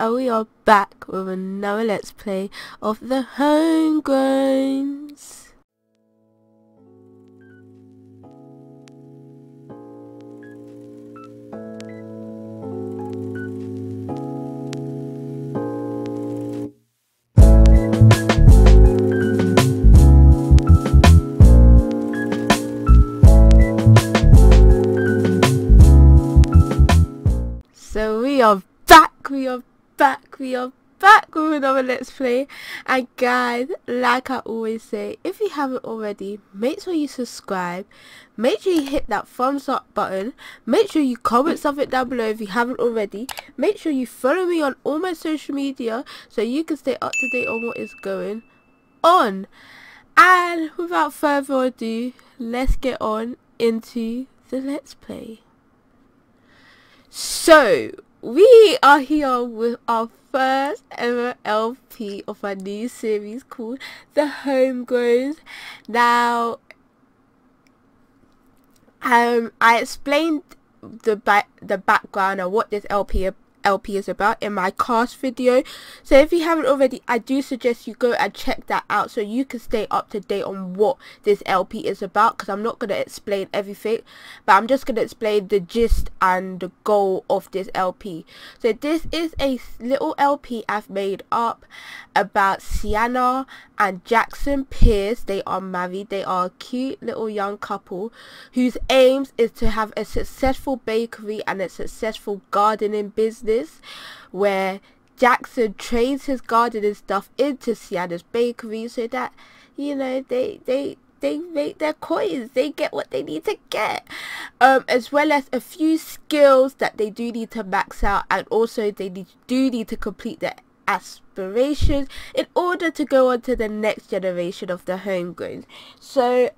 and we are back with another let's play of the homegrowns. We are back, we are back, with another Let's Play. And guys, like I always say, if you haven't already, make sure you subscribe. Make sure you hit that thumbs up button. Make sure you comment something down below if you haven't already. Make sure you follow me on all my social media so you can stay up to date on what is going on. And without further ado, let's get on into the Let's Play. So, we are here with our first ever LP of our new series called The Homegrowns. Now, um, I explained the back the background and what this LP LP is about in my CAS video. So if you haven't already I do suggest you go and check that out so you can stay up to date on what this LP is about because I'm not going to explain everything but I'm just going to explain the gist and the goal of this LP so this is a little LP I've made up about Sienna and Jackson Pierce they are married. They are a cute little young couple whose aims is to have a successful bakery and a successful gardening business this where Jackson trades his gardening stuff into Sienna's bakery so that you know they they they make their coins. They get what they need to get. Um as well as a few skills that they do need to max out and also they need, do need to complete their aspirations in order to go on to the next generation of the homegrown. So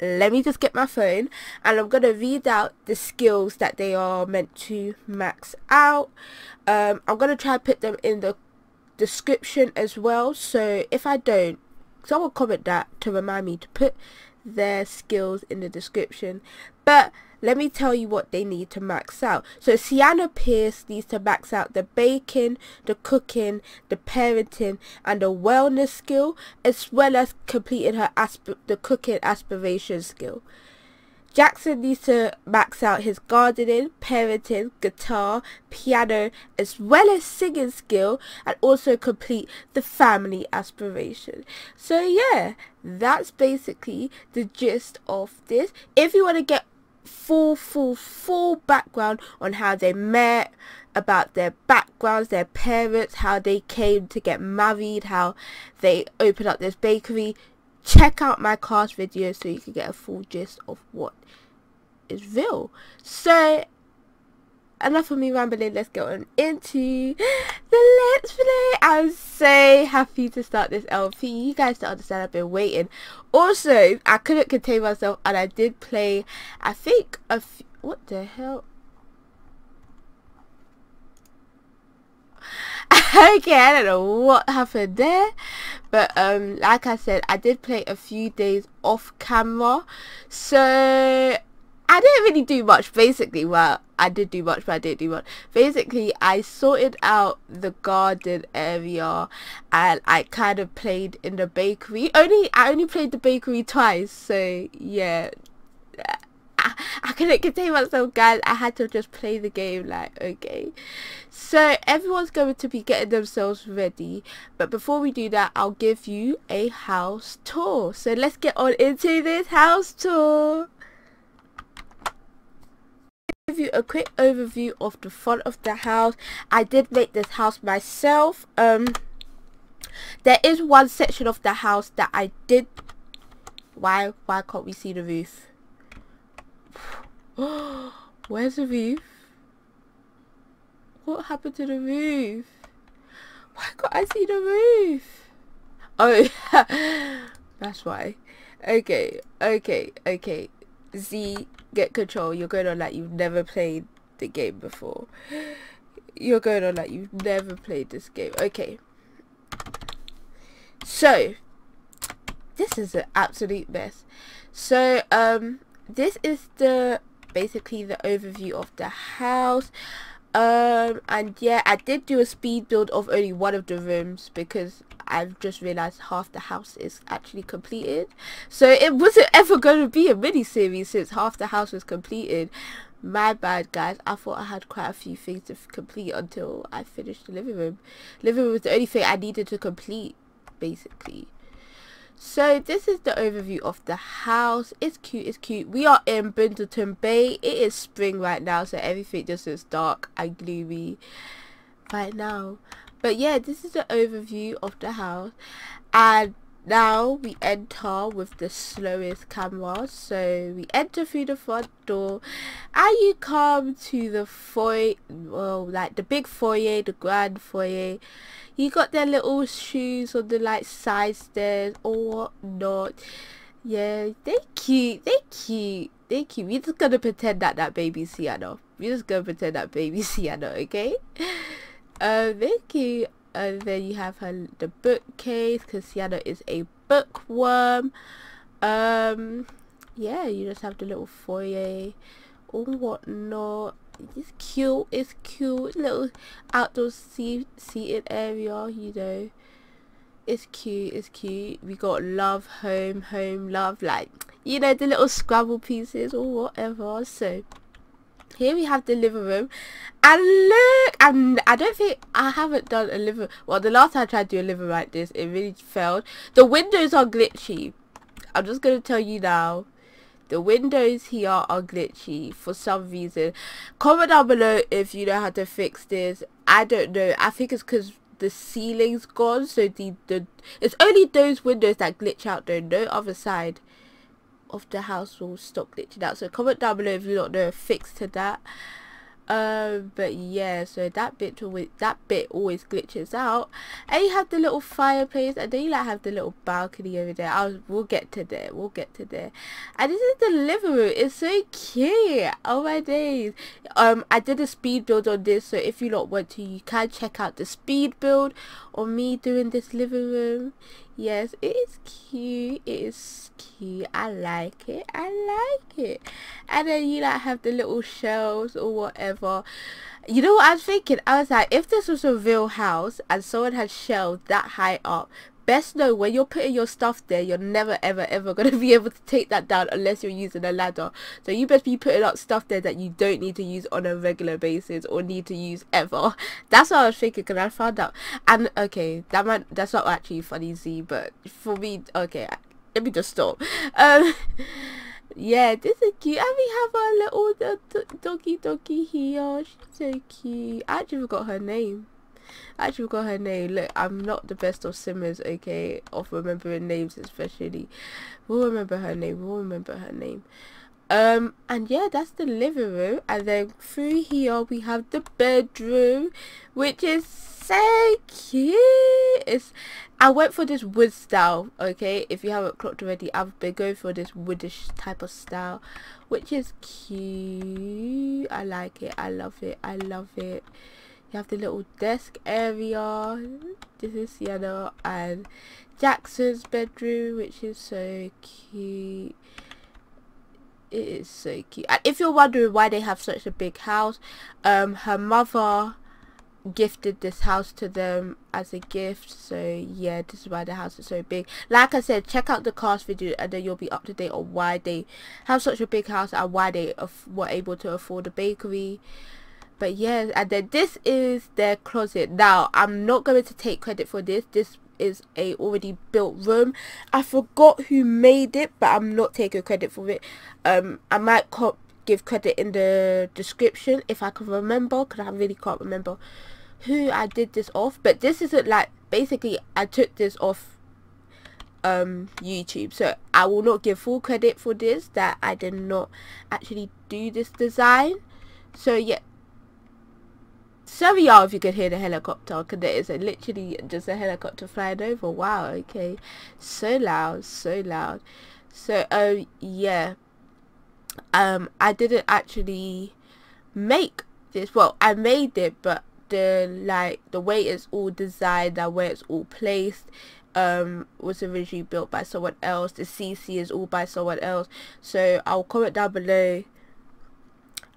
let me just get my phone and I'm going to read out the skills that they are meant to max out. Um, I'm going to try put them in the description as well. So if I don't, someone comment that to remind me to put their skills in the description. But let me tell you what they need to max out. So Sienna Pierce needs to max out the baking, the cooking, the parenting, and the wellness skill, as well as completing her the cooking aspiration skill. Jackson needs to max out his gardening, parenting, guitar, piano, as well as singing skill, and also complete the family aspiration. So yeah, that's basically the gist of this. If you want to get full, full, full background on how they met, about their backgrounds, their parents, how they came to get married, how they opened up this bakery. Check out my CAS video so you can get a full gist of what is real. So enough of me rambling, let's get on into the Let's Play. I'm so happy to start this LP. You guys don't understand, I've been waiting. Also, I couldn't contain myself and I did play, I think, a what the hell? okay, I don't know what happened there. But um, like I said, I did play a few days off camera. So I didn't really do much basically. Well, I did do much, but I didn't do much. Basically, I sorted out the garden area and I kind of played in the bakery. Only I only played the bakery twice, so yeah. I, I couldn't contain myself guys I had to just play the game like okay so everyone's going to be getting themselves ready but before we do that I'll give you a house tour so let's get on into this house tour you a quick overview of the front of the house. I did make this house myself. Um there is one section of the house that i did why why can't we see the roof? Where's the roof? What happened to the roof? Why can't i see the roof? Oh that's why. Okay okay okay. Z get control, you're going on like you've never played the game before. You're going on like you've never played this game. Okay. So, this is an absolute mess. So, um, this is the, basically the overview of the house. um and yeah i did do a speed build of only one of the rooms because i've just realized half the house is actually completed. So it wasn't ever going to be a mini series since half the house was completed. My bad guys. I thought i had quite a few things to complete until i finished the living room. Living room was the only thing i needed to complete basically. So this is the overview of the house. It's cute it's cute. We are in brindleton bay. It is spring right now so everything just is dark and gloomy right now but yeah this is the overview of the house. And now we enter with the slowest camera. So we enter through the front door. And you come to the foyer well like the big foyer the grand foyer. You got their little shoes on the like side stairs or whatnot. Yeah they cute they cute they cute. We're just gonna pretend that that baby Sienna. We're just gonna pretend that baby Sienna okay uh cute and then you have her the bookcase because Sienna is a bookworm. Um yeah you just have the little foyer or whatnot. It's cute it's cute. Little outdoor seat seated area you know. It's cute it's cute. We got love home home love like you know the little scrabble pieces or whatever so here we have the living room. And look and i don't think i haven't done a living well the last time i tried to do a living like this it really failed. The windows are glitchy. I'm just gonna tell you now. The windows here are glitchy for some reason. Comment down below if you know how to fix this. I don't know. I think it's because the ceiling's gone so the the it's only those windows that glitch out though. No other side of the house will stop glitching out. So comment down below if you don't know a fix to that. Um but yeah so that bit always that bit always glitches out. And you have the little fireplace and then you like have the little balcony over there. I'll we'll get to there we'll get to there. And this is the living room it's so cute. Oh my days. Um i did a speed build on this so if you not want to you can check out the speed build on me doing this living room yes it is cute it is cute. I like it i like it. And then you like have the little shelves or whatever. You know what i was thinking? I was like if this was a real house and someone had shelves that high up best know when you're putting your stuff there you're never ever ever going to be able to take that down unless you're using a ladder. So you best be putting up stuff there that you don't need to use on a regular basis or need to use ever. That's what i was thinking because i found out. And okay that might that's not actually funny z but for me okay let me just stop. Um yeah this is cute. And we have our little uh, doggy doggy here. She's so cute. I actually forgot her name I actually forgot her name. Look, I'm not the best of simmers, okay, of remembering names especially. We'll remember her name. We'll remember her name. Um, and yeah, that's the living room. And then through here we have the bedroom, which is so cute. It's, I went for this wood style, okay? If you haven't clocked already, I've been going for this woodish type of style, which is cute. I like it. I love it. I love it you have the little desk area. This is Sienna and Jackson's bedroom which is so cute. It is so cute. And if you're wondering why they have such a big house um her mother gifted this house to them as a gift. So yeah this is why the house is so big. Like i said check out the CAS video and then you'll be up to date on why they have such a big house and why they were able to afford a bakery but yeah and then this is their closet. Now i'm not going to take credit for this. This is a already built room. I forgot who made it but i'm not taking credit for it. Um i might give credit in the description if i can remember because i really can't remember who i did this off. But this isn't like basically i took this off um youtube. So i will not give full credit for this that i did not actually do this design. So yeah Sorry y'all if you could hear the helicopter because there is a, literally just a helicopter flying over. Wow, okay. So loud, so loud. So, um, yeah. Um, I didn't actually make this. Well, I made it, but the, like, the way it's all designed, the way it's all placed, um was originally built by someone else the cc is all by someone else so i'll comment down below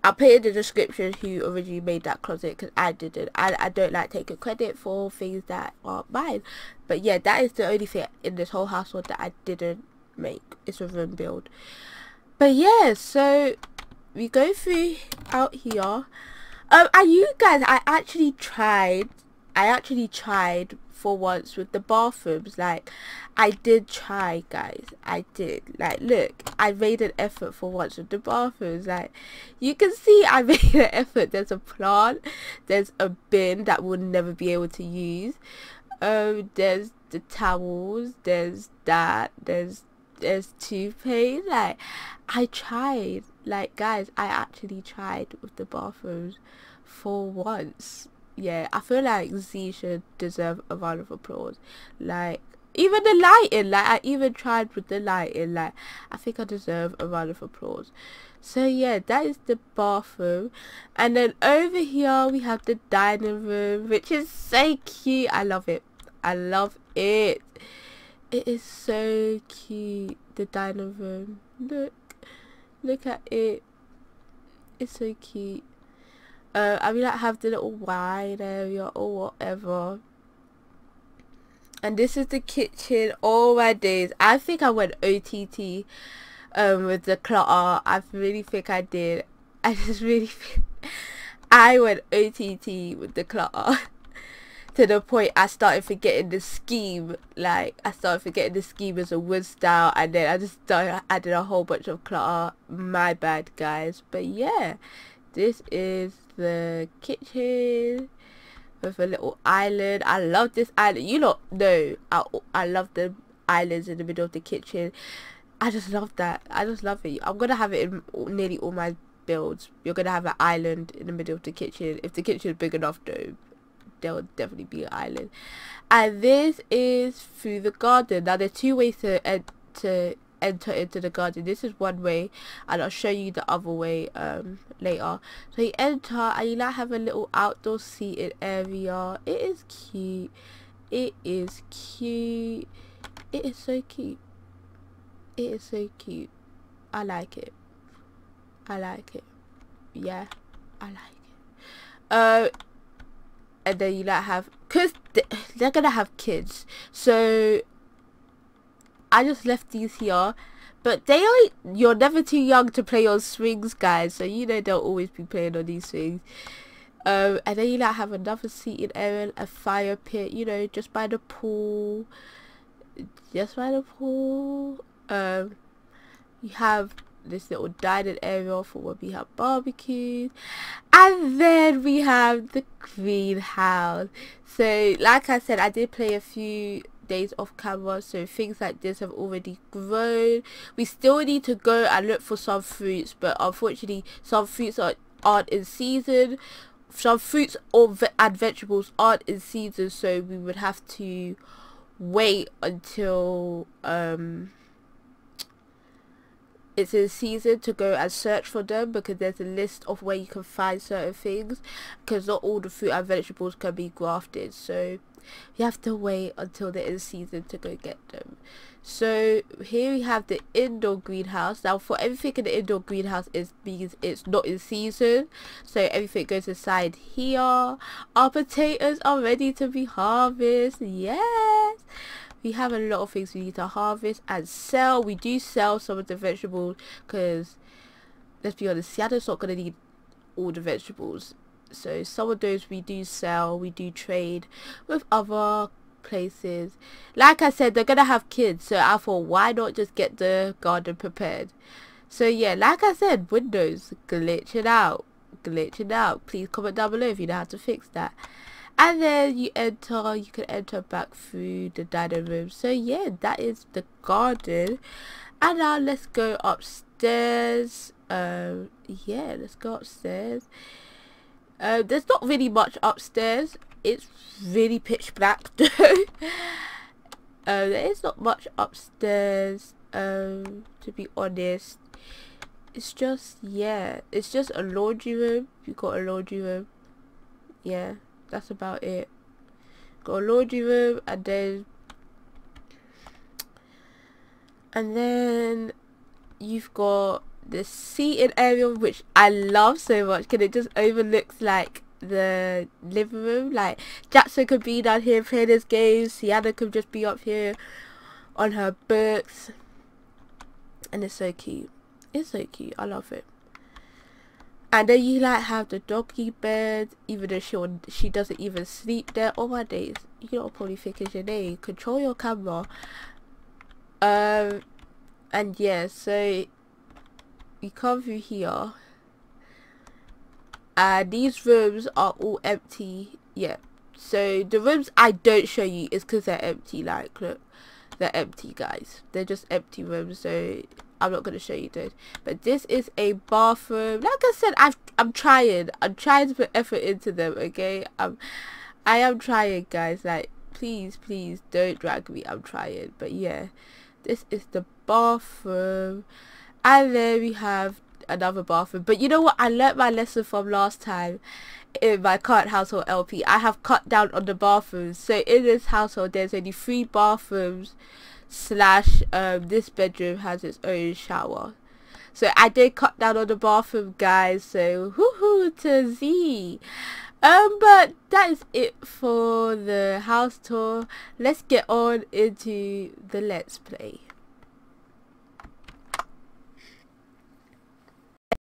I'll put in the description who originally made that closet because I didn't. I, I don't like taking credit for things that aren't mine. But yeah, that is the only thing in this whole household that I didn't make. It's a room build. But yeah, so we go through out here. Um, and you guys, I actually tried. I actually tried for once with the bathrooms. Like, I did try, guys. I did. Like, look, I made an effort for once with the bathrooms. Like, you can see I made an effort. There's a plant. There's a bin that we'll never be able to use. Um, there's the towels. There's that. There's there's toothpaste. Like, I tried. Like, guys, I actually tried with the bathrooms for once yeah, I feel like Z should deserve a round of applause. Like, even the lighting, like, I even tried with the lighting, like, I think I deserve a round of applause. So, yeah, that is the bathroom. And then over here, we have the dining room, which is so cute. I love it. I love it. It is so cute, the dining room. Look. Look at it. It's so cute uh, I mean like have the little wine area or whatever? And this is the kitchen all my days. I think I went OTT um, with the clutter. I really think I did. I just really I went OTT with the clutter. To the point I started forgetting the scheme. Like I started forgetting the scheme as a wood style and then I just started adding a whole bunch of clutter. My bad guys. But yeah this is the kitchen with a little island. I love this island. You don't know. I, I love the islands in the middle of the kitchen. I just love that. I just love it. I'm going to have it in nearly all my builds. You're going to have an island in the middle of the kitchen. If the kitchen is big enough though, there will definitely be an island. And this is through the garden. Now there's two ways to, to enter into the garden. This is one way and I'll show you the other way um later. So you enter and you like have a little outdoor seated area. It is cute. It is cute. It is so cute. It is so cute. I like it. I like it. Yeah I like it. Uh and then you like have because they're gonna have kids. So I just left these here. But they are, you're never too young to play on swings, guys. So you know they'll always be playing on these swings. Um, and then you like have another seating area, a fire pit, you know, just by the pool. Just by the pool. Um, you have this little dining area for when we have barbecues and then we have the greenhouse so like i said i did play a few days off camera so things like this have already grown. We still need to go and look for some fruits but unfortunately some fruits are, aren't in season. Some fruits or ve and vegetables aren't in season so we would have to wait until um it's in season to go and search for them because there's a list of where you can find certain things because not all the fruit and vegetables can be grafted so you have to wait until they're in season to go get them. So here we have the indoor greenhouse. Now for everything in the indoor greenhouse is because it's not in season. So everything goes inside here. Our potatoes are ready to be harvested yes. We have a lot of things we need to harvest and sell. We do sell some of the vegetables because let's be honest Sienna's not going to need all the vegetables so some of those we do sell we do trade with other places. Like i said they're gonna have kids so i thought why not just get the garden prepared? So yeah like i said windows glitching out glitching out. Please comment down below if you know how to fix that. And then you enter you can enter back through the dining room. So yeah that is the garden. And now let's go upstairs. Um yeah let's go upstairs uh, there's not really much upstairs. It's really pitch black though. uh, there is not much upstairs, um, to be honest. It's just, yeah, it's just a laundry room. You got a laundry room. Yeah, that's about it. Got a laundry room and then and then you've got the seating area which I love so much because it just overlooks like the living room. Like Jackson could be down here playing his games Sienna could just be up here on her books. And it's so cute. It's so cute. I love it. And then you like have the doggy bed even though she she doesn't even sleep there. All my days. You know probably think is your name control your camera. Um and yeah so you come through here. And these rooms are all empty. Yeah. So the rooms i don't show you is because they're empty like look. They're empty guys. They're just empty rooms so i'm not going to show you those. But this is a bathroom. Like i said I've, i'm trying. I'm trying to put effort into them okay? I'm i am trying guys. Like please please don't drag me. I'm trying. But yeah this is the bathroom and then we have another bathroom but you know what? I learnt my lesson from last time in my current household lp i have cut down on the bathrooms. So in this household there's only three bathrooms slash um this bedroom has its own shower. So i did cut down on the bathroom guys. So woohoo to z. Um but that is it for the house tour. Let's get on into the let's play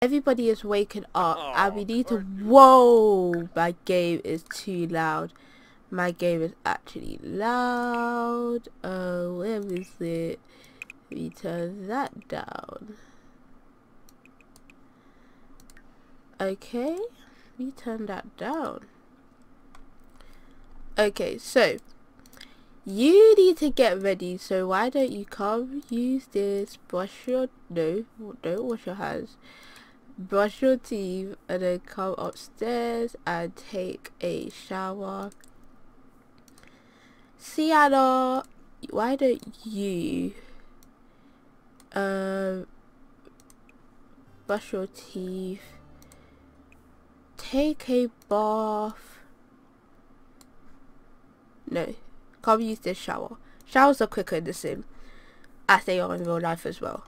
Everybody is waking up oh, and we need to... Whoa! My game is too loud. My game is actually loud. Oh, where is it? We turn that down. Okay. We turn that down. Okay, so you need to get ready so why don't you come use this brush your no don't wash your hands brush your teeth and then come upstairs and take a shower. Sienna why don't you um brush your teeth take a bath. No come use this shower. Showers are quicker in the sim. As they are in real life as well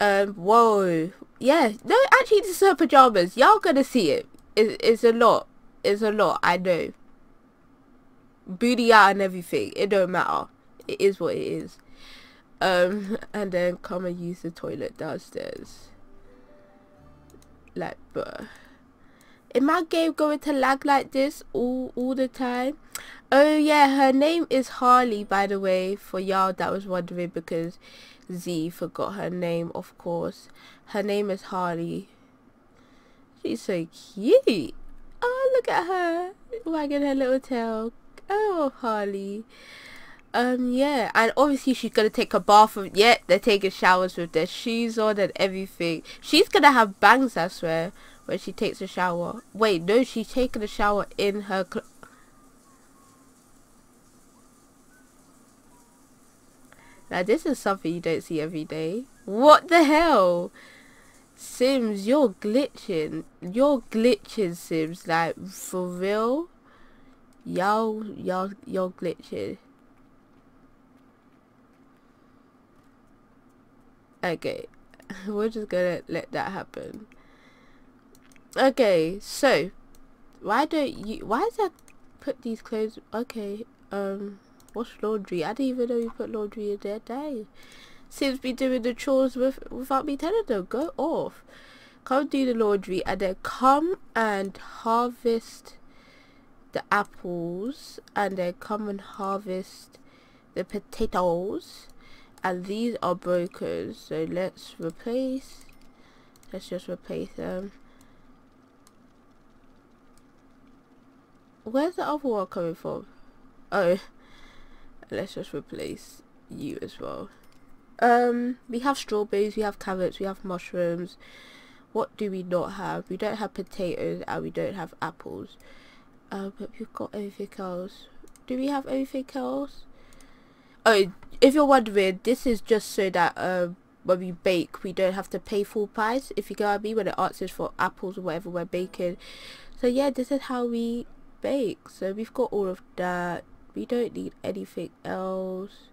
um, whoa. Yeah, no, actually, this is her pajamas. Y'all gonna see it. it. It's a lot. It's a lot, I know. Booty out and everything. It don't matter. It is what it is. Um, and then come and use the toilet downstairs. Like, bruh. Is my game going to lag like this all, all the time? Oh yeah, her name is Harley, by the way, for y'all that was wondering because Z forgot her name, of course. Her name is Harley. She's so cute. Oh, look at her. Wagging her little tail. Oh, Harley. Um, yeah. And obviously she's gonna take a bath. With, yeah, they're taking showers with their shoes on and everything. She's gonna have bangs, I swear, when she takes a shower. Wait, no, she's taking a shower in her... Now this is something you don't see every day. What the hell? Sims, you're glitching. You're glitching, Sims. Like, for real? Y'all, y'all, y'all glitching. Okay. We're just gonna let that happen. Okay, so. Why don't you... Why does that put these clothes... Okay, um... Wash laundry. I didn't even know you put laundry in there. Day. Sims be doing the chores with without me telling them. Go off. Come do the laundry and then come and harvest the apples and then come and harvest the potatoes and these are broken so let's replace let's just replace them where's the other one coming from oh let's just replace you as well. Um we have strawberries we have carrots we have mushrooms. What do we not have? We don't have potatoes and we don't have apples. Uh, but we've got everything else? Do we have anything else? Oh if you're wondering this is just so that um when we bake we don't have to pay full price if you get what I mean when it us for apples or whatever we're baking. So yeah this is how we bake. So we've got all of that we don't need anything else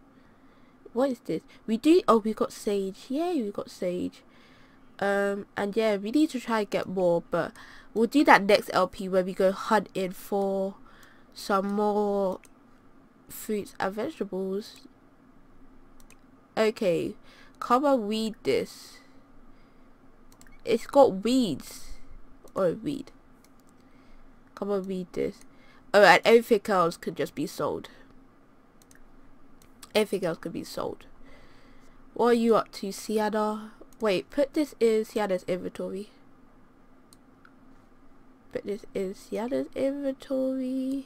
what is this we do oh we got sage yay we got sage Um, and yeah, we need to try and get more, but we'll do that next LP where we go hunting for some more fruits and vegetables. Okay, come and weed this. It's got weeds. Or oh, weed. Come on, weed this. And everything else could just be sold. Everything else could be sold. What are you up to, Sienna? Wait, put this in Sienna's inventory. Put this in Sienna's inventory.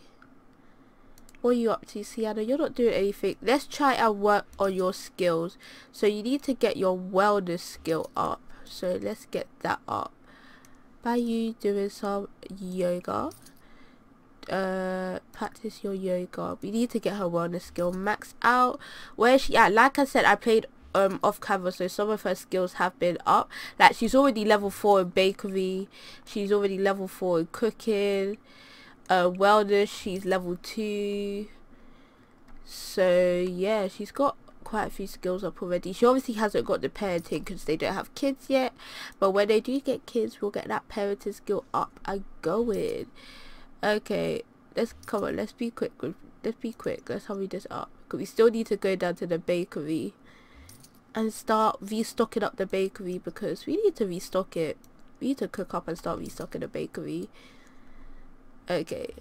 What are you up to, Sienna? You're not doing anything. Let's try and work on your skills. So you need to get your wellness skill up. So let's get that up. By you doing some yoga uh practice your yoga. We need to get her wellness skill maxed out. Where she at? Like i said i played um off camera so some of her skills have been up. Like she's already level four in bakery. She's already level four in cooking. Uh wellness she's level two. So yeah she's got quite a few skills up already. She obviously hasn't got the parenting because they don't have kids yet but when they do get kids we'll get that parenting skill up and going Okay, let's come on. Let's be quick. Let's be quick. Let's hurry this up. Cause we still need to go down to the bakery and start restocking up the bakery because we need to restock it. We need to cook up and start restocking the bakery. Okay.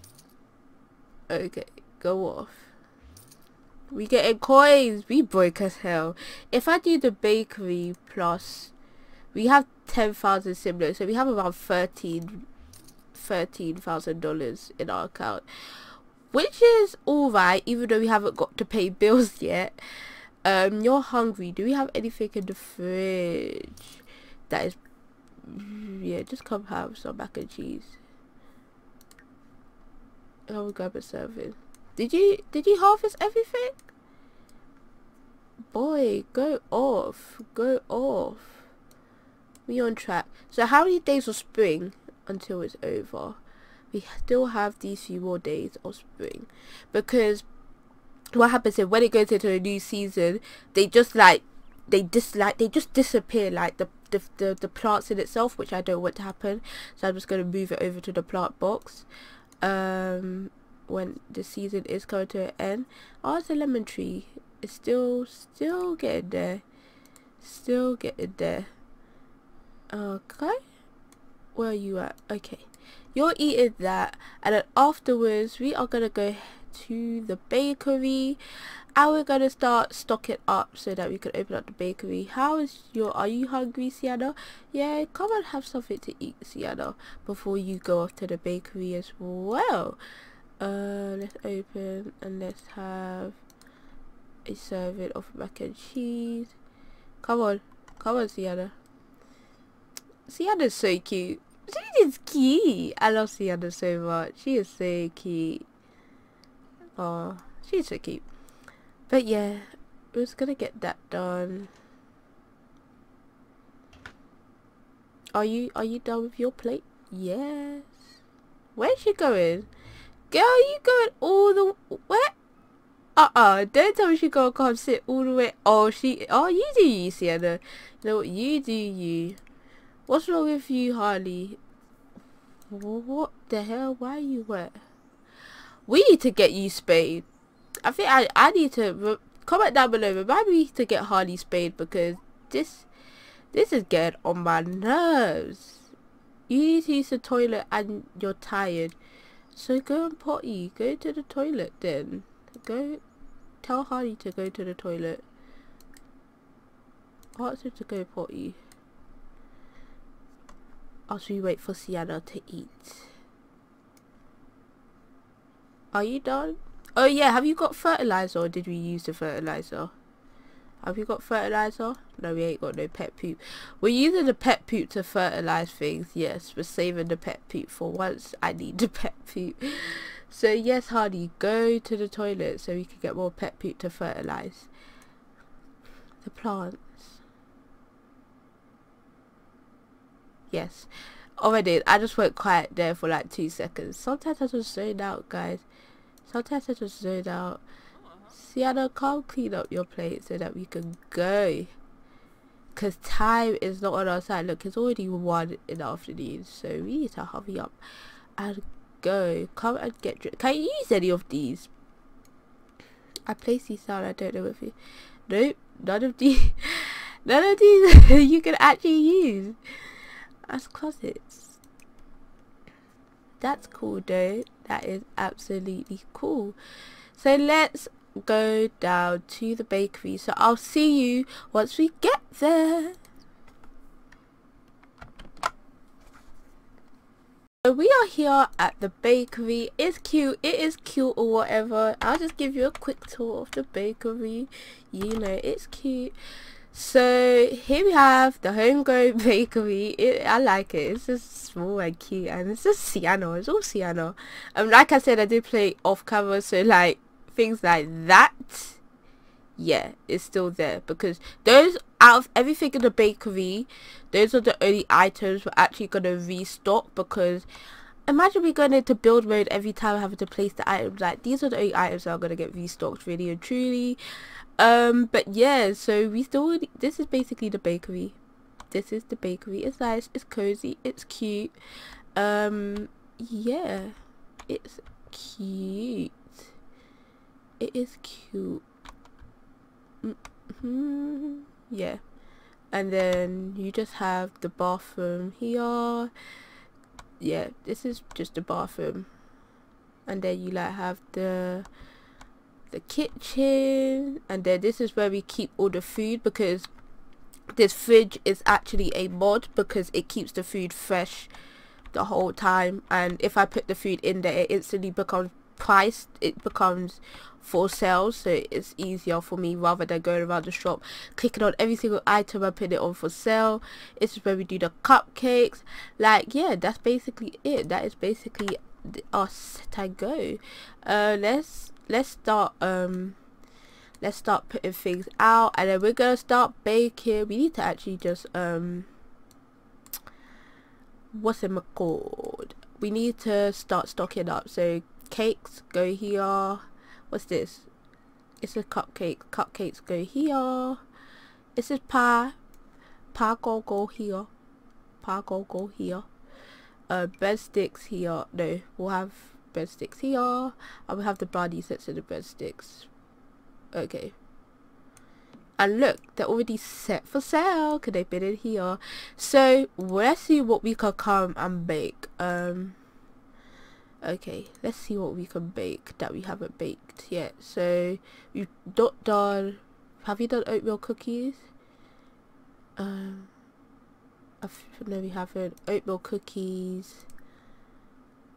Okay, go off. We getting coins. We broke as hell. If I do the bakery plus, we have 10,000 simoleons, so we have around 13 $13,000 in our account. Which is alright, even though we haven't got to pay bills yet. Um, you're hungry. Do we have anything in the fridge? That is... Yeah, just come have some mac and cheese. I will grab a serving. Did you did you harvest everything? Boy, go off. Go off. We on track. So how many days of spring until it's over. We still have these few more days of spring. Because what happens is when it goes into a new season they just like they dislike they just disappear like the, the the the plants in itself which i don't want to happen. So i'm just going to move it over to the plant box. Um when the season is coming to an end. Oh a lemon tree. It's still still getting there. Still getting there. Okay where are you at? Okay. You're eating that and then afterwards we are gonna go to the bakery and we're gonna start stocking up so that we can open up the bakery. How is your are you hungry sienna? Yeah come and have something to eat sienna before you go off to the bakery as well. Uh let's open and let's have a serving of mac and cheese. Come on come on sienna. Sienna's so cute she is cute. I love Sienna so much. She is so cute. Oh, she's so cute. But yeah, we're just gonna get that done. Are you are you done with your plate? Yes. Where's she going? Girl, you going all the where? Uh-uh, don't tell me she gonna come sit all the way. Oh, she, oh, you do you, Sienna. You know what, you do you. What's wrong with you, Harley? What the hell? Why are you wet? We need to get you spayed. I think I, I need to comment down below. Remind me to get Harley spayed because this this is getting on my nerves. You need to use the toilet and you're tired. So go and potty. Go to the toilet then. Go tell Harley to go to the toilet. Ask him to go potty as we wait for Sienna to eat. Are you done? Oh yeah, have you got fertilizer or did we use the fertilizer? Have you got fertilizer? No, we ain't got no pet poop. We're using the pet poop to fertilize things. Yes, we're saving the pet poop for once I need the pet poop. So yes, Harley, go to the toilet so we can get more pet poop to fertilize the plants. Yes already i just went quiet there for like two seconds sometimes i just zone out guys sometimes i just zone out sienna come clean up your plate so that we can go because time is not on our side. Look, it's already one in the afternoon, so we need to hurry up and go. Come and get dressed. Can you use any of these? I place these down. I don't know if you. Nope, none of these. none of these you can actually use as closets. That's cool, though. That is absolutely cool. So let's go down to the bakery. So I'll see you once we get there. So we are here at the bakery. It's cute. It is cute or whatever. I'll just give you a quick tour of the bakery. You know, it's cute. So here we have the homegrown bakery. It, I like it. It's just small and cute and it's just Sienna. It's all Sienna. Um, like I said, I did play off cover so like things like that yeah it's still there because those out of everything in the bakery those are the only items we're actually going to restock because imagine we going into build mode every time having to place the items like these are the only items that are going to get restocked really and truly um but yeah so we still this is basically the bakery. This is the bakery. It's nice. It's cozy. It's cute. Um yeah. It's cute. It is cute. Mm -hmm. yeah. And then you just have the bathroom here. Yeah this is just the bathroom. And then you like have the the kitchen and then this is where we keep all the food because this fridge is actually a mod because it keeps the food fresh the whole time and if I put the food in there it instantly becomes priced it becomes for sale so it's easier for me rather than going around the shop clicking on every single item and putting it on for sale. This is where we do the cupcakes. Like yeah that's basically it. That is basically us. To go. Uh let's let's start um let's start putting things out and then we're gonna start baking. We need to actually just um what's it called? We need to start stocking up. So cakes go here. What's this? It's a cupcake. Cupcakes go here. This is pie. Pie go go here. Pie go go here. Uh breadsticks here. No we'll have breadsticks here. I will have the bloody sets of the breadsticks. Okay. And look they're already set for sale. Could they've been in here? So let's see what we can come and bake. Um okay let's see what we can bake that we haven't baked yet. So we've not done have you done oatmeal cookies? Um I've, no we haven't. Oatmeal cookies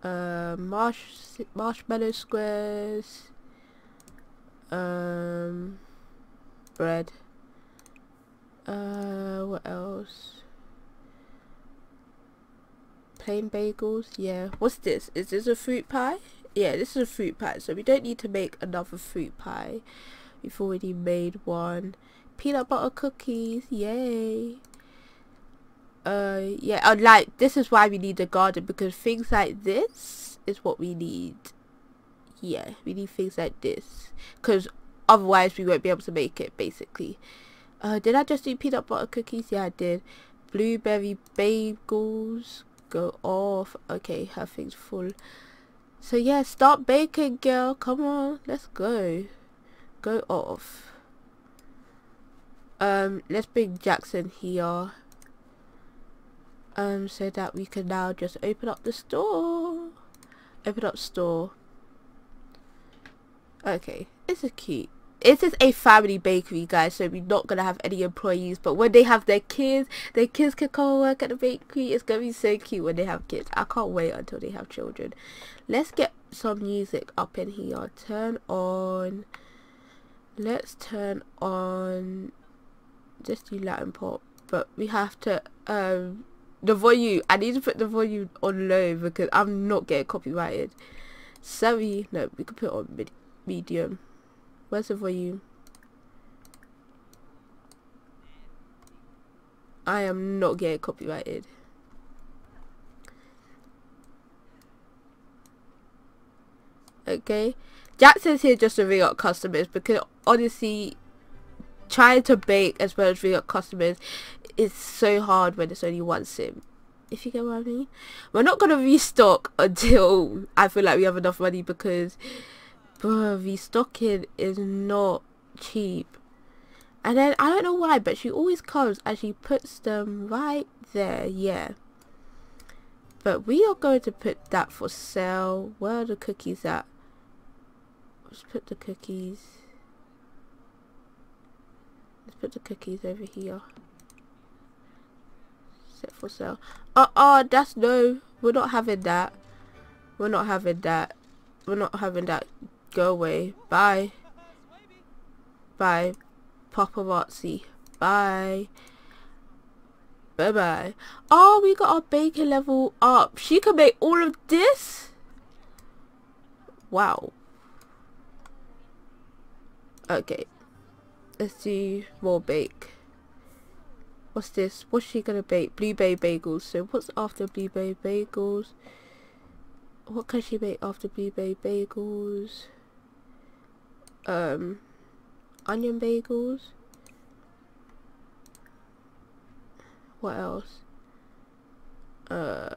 uh marsh marshmallow squares. Um bread. Uh what else? Plain bagels? Yeah. What's this? Is this a fruit pie? Yeah this is a fruit pie so we don't need to make another fruit pie. We've already made one. Peanut butter cookies yay uh yeah and like this is why we need a garden because things like this is what we need. Yeah we need things like this because otherwise we won't be able to make it basically. Uh did i just do peanut butter cookies? Yeah i did. Blueberry bagels go off. Okay her thing's full. So yeah stop baking girl. Come on let's go. Go off. Um let's bring jackson here um so that we can now just open up the store. Open up store. Okay this is cute. It is a family bakery guys so we're not gonna have any employees but when they have their kids their kids can come and work at the bakery. It's gonna be so cute when they have kids. I can't wait until they have children. Let's get some music up in here. Turn on. Let's turn on just do latin pop but we have to um the volume i need to put the volume on low because i'm not getting copyrighted sorry no we can put it on mid medium Where's the volume? I am not getting copyrighted. Okay. Jackson's here just to ring up customers because honestly trying to bake as well as ring up customers is so hard when it's only one sim if you get what I mean. We're not gonna restock until I feel like we have enough money because bro, restocking is not cheap. And then I don't know why, but she always comes and she puts them right there, yeah. But we are going to put that for sale. Where are the cookies at? Let's put the cookies. Let's put the cookies over here. Set for sale. Uh uh, that's no. We're not having that. We're not having that. We're not having that. Go away. Bye. Bye. Paparazzi. Bye. Bye bye. Oh, we got our bacon level up. She can make all of this? Wow. Okay. Let's do more bake. What's this? What's she gonna bake? Blue Bay bagels. So what's after Blue Bay bagels? What can she bake after Blue Bay bagels? Um, onion bagels. What else? Uh,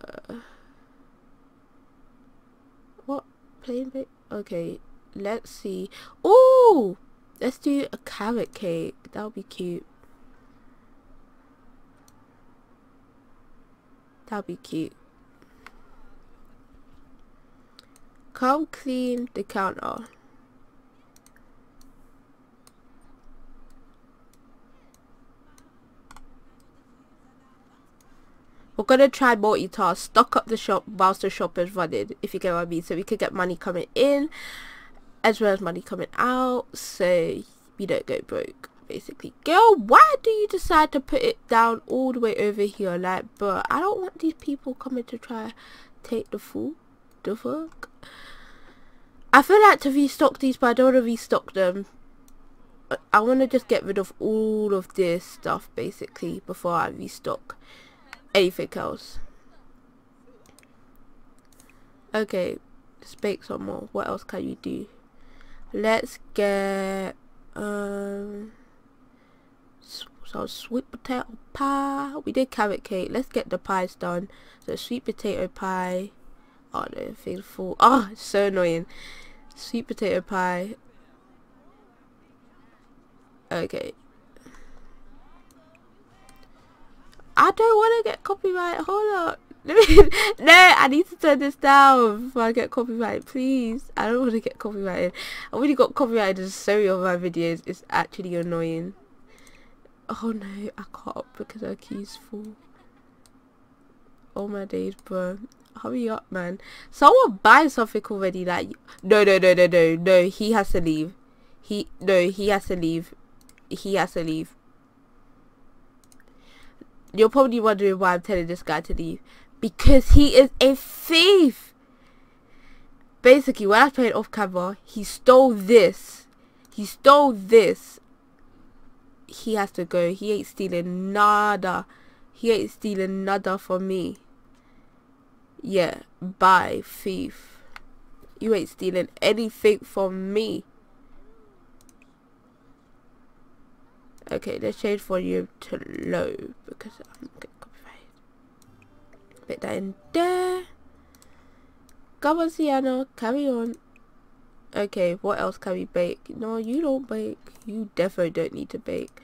what plain bake? Okay, let's see. Oh, let's do a carrot cake. That would be cute. That'll be cute. Come clean the counter. We're gonna try multitask, stock up the shop whilst the shop is running, if you get what I mean. So we could get money coming in as well as money coming out so we don't go broke basically. Girl why do you decide to put it down all the way over here? Like but i don't want these people coming to try take the food. The fuck? I feel like to restock these but i don't want to restock them. I want to just get rid of all of this stuff basically before i restock anything else. Okay let's bake some more. What else can you do? Let's get um so sweet potato pie. We did carrot cake. Let's get the pies done. So sweet potato pie. Oh no thing full. Oh it's so annoying. Sweet potato pie. Okay. I don't want to get copyright. Hold on. no I need to turn this down before I get copyright please. I don't want to get copyrighted. I've already got copyrighted in so many of my videos. It's actually annoying Oh no, I can't because our key's full. Oh my days, bro. Hurry up, man. Someone buy something already. Like, no, no, no, no, no, no. He has to leave. He, no, he has to leave. He has to leave. You're probably wondering why I'm telling this guy to leave. Because he is a thief. Basically, when I playing off camera, he stole this. He stole this he has to go. He ain't stealing nada. He ain't stealing nada from me. Yeah, bye, thief. You ain't stealing anything from me. Okay, let's change volume to low because I'm getting copyrighted. Put that in there. Come on, Sienna, carry on. Okay, what else can we bake? No, you don't bake. You definitely don't need to bake.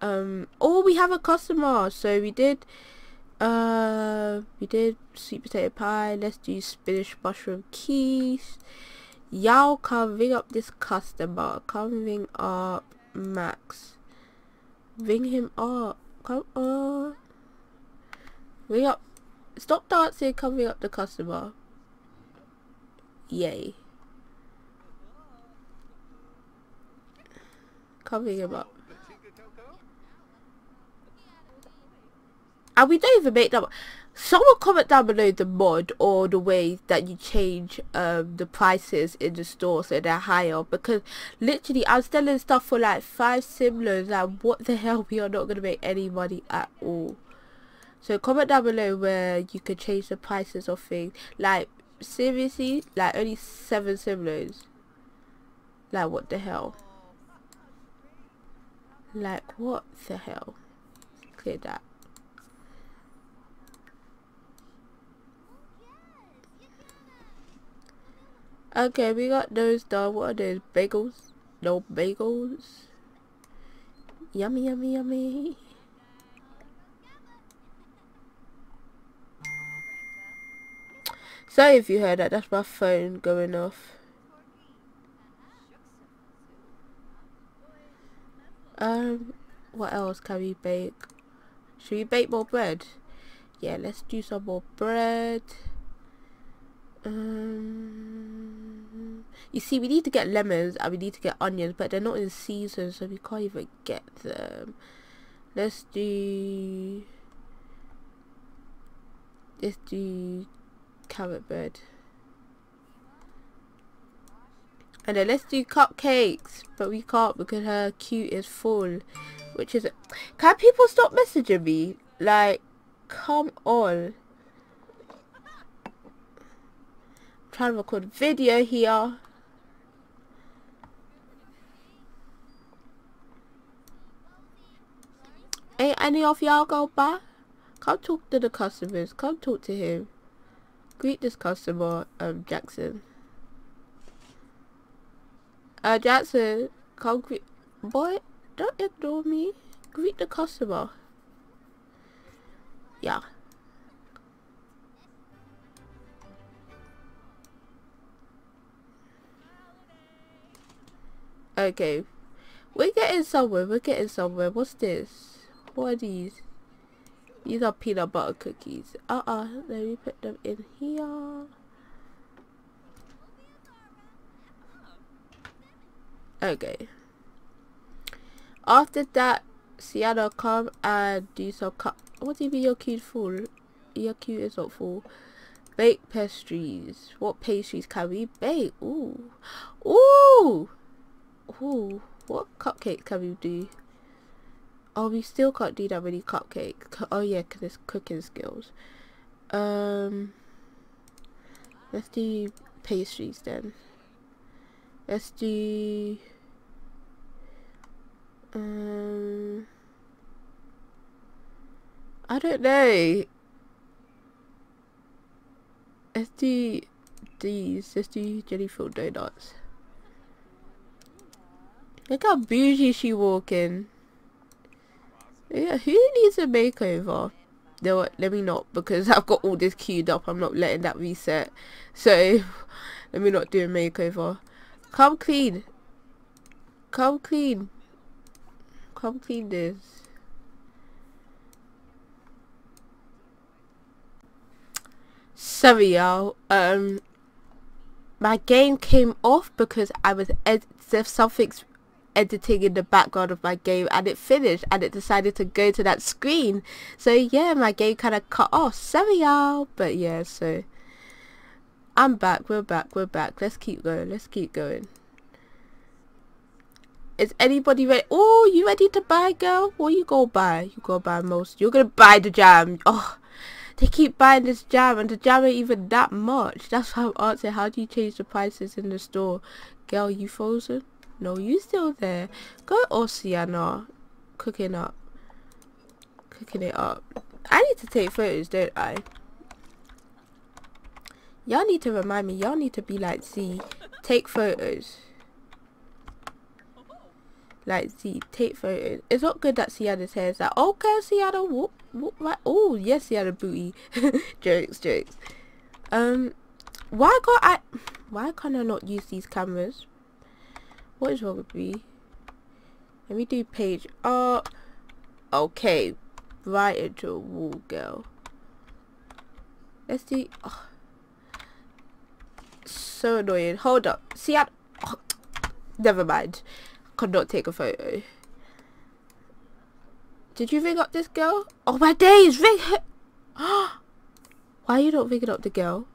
Um, oh, we have a customer. So we did, uh, we did sweet potato pie. Let's do spinach mushroom quiche. Y'all come ring up this customer. Come ring up Max. Ring him up. Come on. Ring up. Stop dancing. Come up the customer. Yay. Covering him up. And we don't even make that. Someone comment down below the mod or the way that you change um, the prices in the store so they're higher because literally I'm selling stuff for like five simoleons and what the hell we are not going to make any money at all. So comment down below where you can change the prices of things. Like seriously, like only seven simoleons. Like what the hell? Like, what the hell? Clear that. Okay, we got those done. What are those? Bagels? No bagels? Yummy, yummy, yummy. Sorry if you heard that. That's my phone going off. Um, what else can we bake? Should we bake more bread? Yeah, let's do some more bread. Um, you see, we need to get lemons and we need to get onions, but they're not in season, so we can't even get them. Let's do... Let's do carrot bread. And then let's do cupcakes, but we can't because her queue is full, which is... Can people stop messaging me? Like, come on. Trying to record video here. Ain't any of y'all go by? Come talk to the customers. Come talk to him. Greet this customer, um, Jackson. Uh, Jackson, come greet. Boy, don't ignore me. Greet the customer. Yeah. Okay. We're getting somewhere. We're getting somewhere. What's this? What are these? These are peanut butter cookies. Uh-uh. Let me put them in here. Okay. After that, Sienna come and do some cut. What do you mean your queue full? Your queue is not full. Bake pastries. What pastries can we bake? Ooh. Ooh! Ooh, what cupcake can we do? Oh, we still can't do that many cupcakes. Oh yeah, because it's cooking skills. Um, let's do pastries then. Let's do... Um, I don't know. Let's do these. Let's do jelly filled donuts. Look how bougie she walking. Yeah, who needs a makeover? No, let me not because I've got all this queued up. I'm not letting that reset. So, let me not do a makeover. Come clean. Come clean. Come clean this. Sorry y'all. Um, my game came off because I was ed- if something's editing in the background of my game and it finished and it decided to go to that screen. So yeah my game kind of cut off. Sorry y'all. But yeah so I'm back. We're back. We're back. Let's keep going. Let's keep going. Is anybody ready? Oh you ready to buy girl? What you go buy? You go buy most? You're gonna buy the jam. Oh they keep buying this jam and the jam ain't even that much. That's why I'm asking how do you change the prices in the store? Girl you frozen no, you still there. Go Oceana. Cooking up. Cooking it up. I need to take photos, don't I? Y'all need to remind me. Y'all need to be like, Z. take photos. Like, Z. take photos. It's not good that Sienna says that. Okay, Sienna, whoop, whoop, right. Oh, yes, Sienna booty. jokes, jokes. Um, why can't I, why can't I not use these cameras? What is wrong with me? Let me do page up. Okay. Right into a wall, girl. Let's do... Oh. So annoying. Hold up. See, I... Oh. Never mind. Could not take a photo. Did you ring up this girl? Oh my days! Ring her... Why are you not ringing up the girl?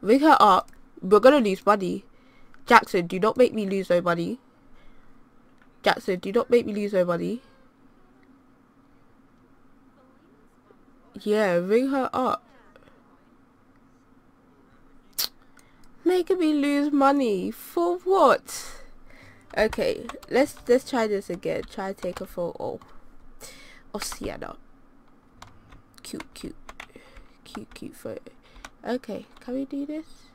Ring her up. We're gonna lose money. Jackson, do not make me lose my money. Jackson, do not make me lose my money. Yeah, ring her up. Making me lose money. For what? Okay, let's let's try this again. Try to take a photo of Sienna. Cute, cute, cute, cute photo. Okay, can we do this?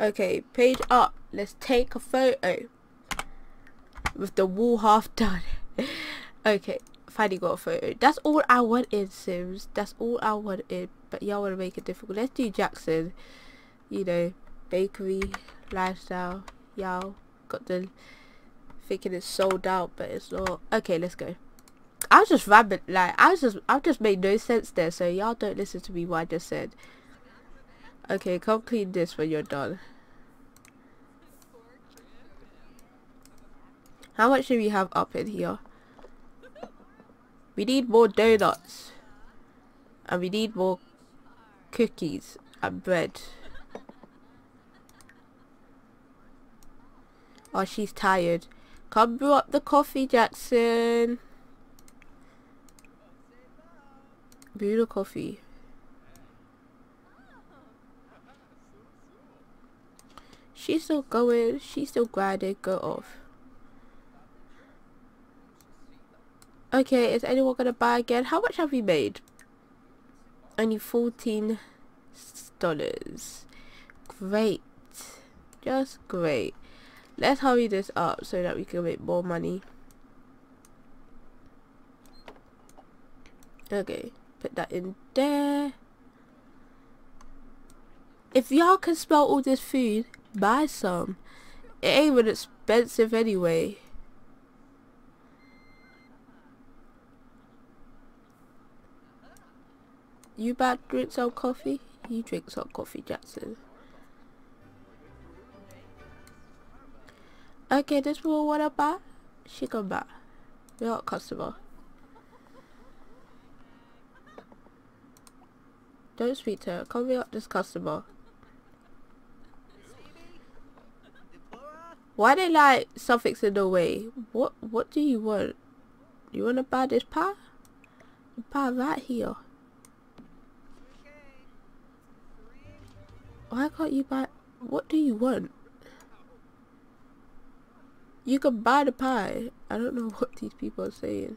Okay, page up. Let's take a photo with the wall half done. okay, finally got a photo. That's all I wanted, Sims. That's all I wanted. But y'all want to make it difficult. Let's do Jackson. You know, bakery, lifestyle. Y'all got the thinking it's sold out, but it's not. Okay, let's go. I was just rabbit like I was just I've just made no sense there, so y'all don't listen to me what I just said. Okay, come clean this when you're done. How much do we have up in here? We need more donuts. And we need more cookies and bread. Oh, she's tired. Come brew up the coffee, Jackson. Brew the coffee. She's still going. She's still grinding. Go off. Okay, is anyone gonna buy again? How much have we made? Only fourteen dollars. Great. Just great. Let's hurry this up so that we can make more money. Okay, put that in there. If y'all can smell all this food, buy some. It ain't even expensive anyway. You about to drink some coffee? You drink some coffee, Jackson. Okay, this what about? She come back. Got customer. Don't speak to her. Come me up this customer. Why they like suffix in the way? What what do you want? You wanna buy this pie? The pie right here. Why can't you buy what do you want? You can buy the pie. I don't know what these people are saying.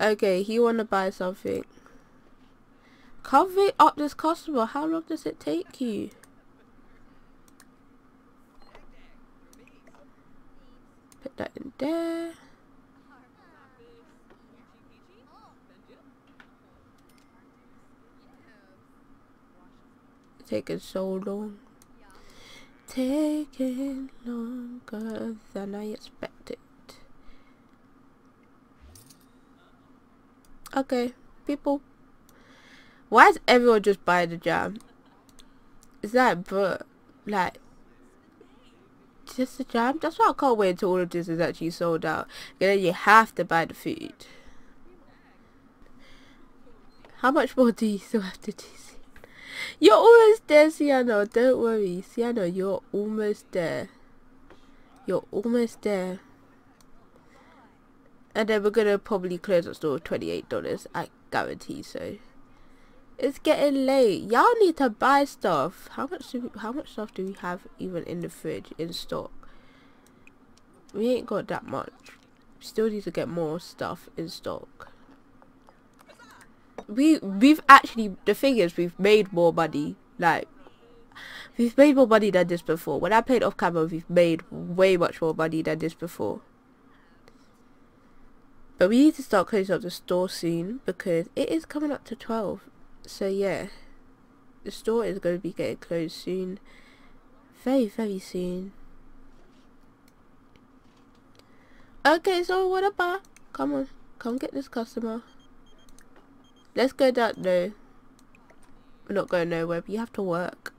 Okay, he wanna buy something. Cover up this customer. How long does it take you? Put that in there. taking so long. Taking longer than I expected. Okay, people. Why is everyone just buying the jam? Is that but like just the jam? That's why I can't wait until all of this is actually sold out. And then you have to buy the food. How much more do you still have to do? You're almost there, Sienna. Don't worry. Sienna, you're almost there. You're almost there. And then we're gonna probably close the store $28. I guarantee so. It's getting late. Y'all need to buy stuff. How much do we, how much stuff do we have even in the fridge in stock? We ain't got that much. We still need to get more stuff in stock we we've actually the thing is we've made more money like we've made more money than this before when i played off camera we've made way much more money than this before but we need to start closing up the store soon because it is coming up to 12 so yeah the store is going to be getting closed soon very very soon okay so what about come on come get this customer Let's go down. No. We're not going nowhere. But you have to work.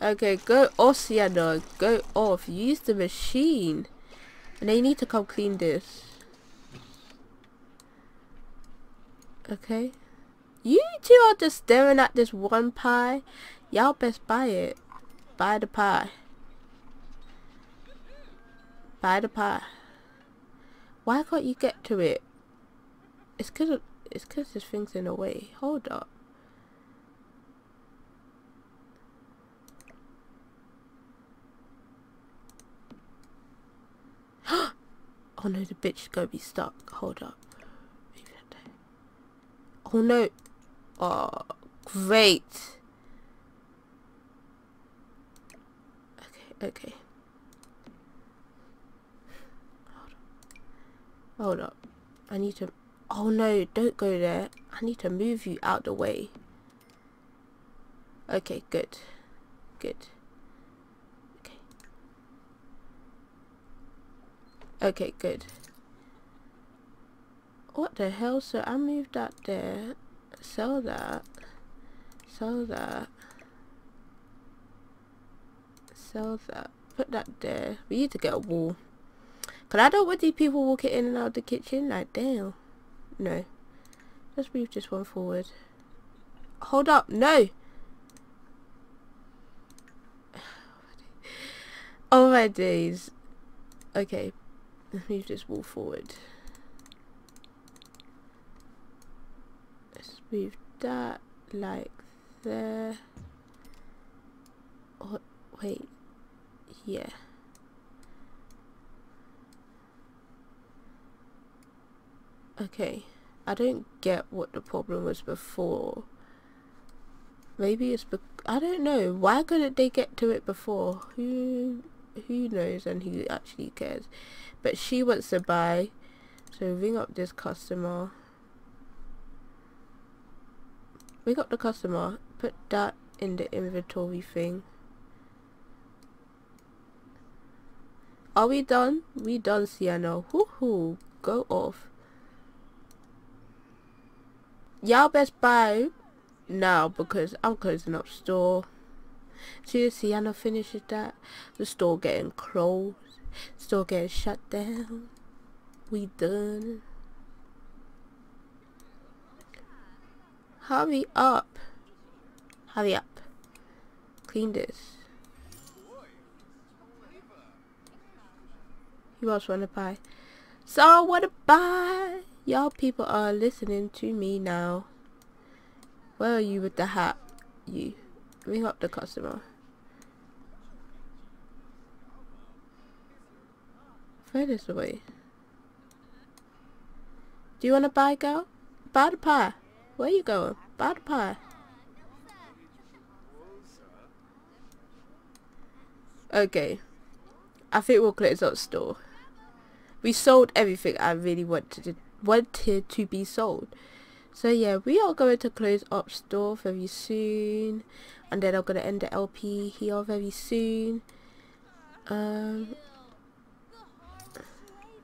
Okay, go off. Go off. Use the machine. And they need to come clean this. Okay. You two are just staring at this one pie. Y'all best buy it. Buy the pie. Buy the pie. Why can't you get to it? It's cause it's cause this thing's in the way. Hold up. oh no, the bitch gonna be stuck. Hold up. Oh no. Oh, great. Okay, okay. Hold up. Hold up. I need to... Oh no, don't go there. I need to move you out the way. Okay, good. Good. Okay. Okay, good. What the hell? So I moved that there. Sell that. Sell that. Sell that. Put that there. We need to get a wall. Cause I don't want these people walking in and out of the kitchen. Like, damn. No. Let's move this one forward. Hold up. No. Oh my days. Okay. Let's move this wall forward. Let's move that like there. Oh, wait. Yeah. Okay. I don't get what the problem was before. Maybe it's be I don't know. Why couldn't they get to it before? Who who knows and who actually cares? But she wants to buy. So ring up this customer. Ring up the customer. Put that in the inventory thing. Are we done? We done, Sienna. Woohoo! Go off y'all best buy now because I'm closing up store. See, Sienna finishes that. The store getting closed. Store getting shut down. We done. Hurry up. Hurry up. Clean this. You else wanna buy? So I wanna buy. Y'all people are listening to me now. Where are you with the hat? You. Ring up the customer. Throw this away. Do you want to buy, girl? Buy the pie. Where you going? The pie. Okay. I think we'll close up store. We sold everything I really wanted to wanted to be sold so yeah we are going to close up store very soon and then i'm going to end the lp here very soon um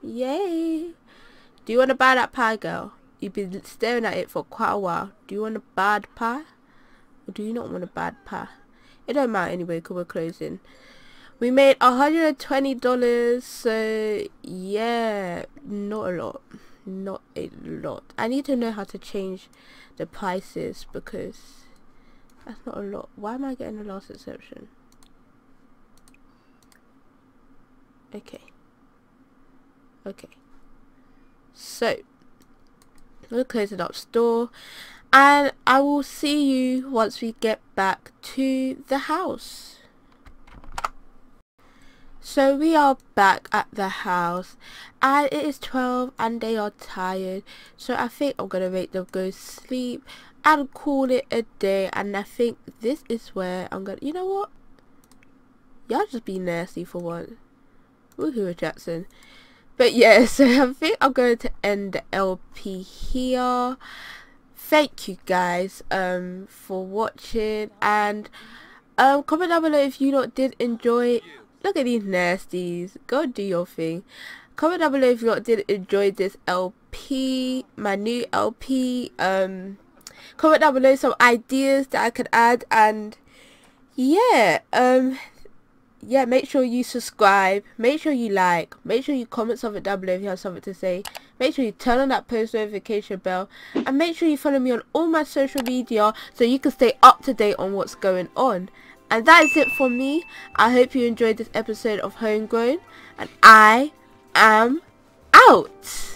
yay do you want to buy that pie girl you've been staring at it for quite a while. Do you want a bad pie? Or do you not want a bad pie? It don't matter anyway because we're closing. We made $120 so yeah not a lot. Not a lot. I need to know how to change the prices because that's not a lot. Why am I getting the last exception? Okay. Okay. So we'll close it up store and I will see you once we get back to the house so we are back at the house and it is 12 and they are tired. So I think I'm going to make them go sleep and call it a day. And I think this is where I'm going to, you know what? Y'all just be nasty for one. Woohoo Jackson. But yeah, so I think I'm going to end the LP here. Thank you guys um for watching and um comment down below if you lot did enjoy Look at these nasties. Go do your thing. Comment down below if you did enjoy this LP, my new LP. Um, comment down below some ideas that I could add and yeah, um, yeah, make sure you subscribe, make sure you like, make sure you comment something down below if you have something to say, make sure you turn on that post notification bell, and make sure you follow me on all my social media so you can stay up to date on what's going on. And that is it for me. I hope you enjoyed this episode of Homegrown. And I am out.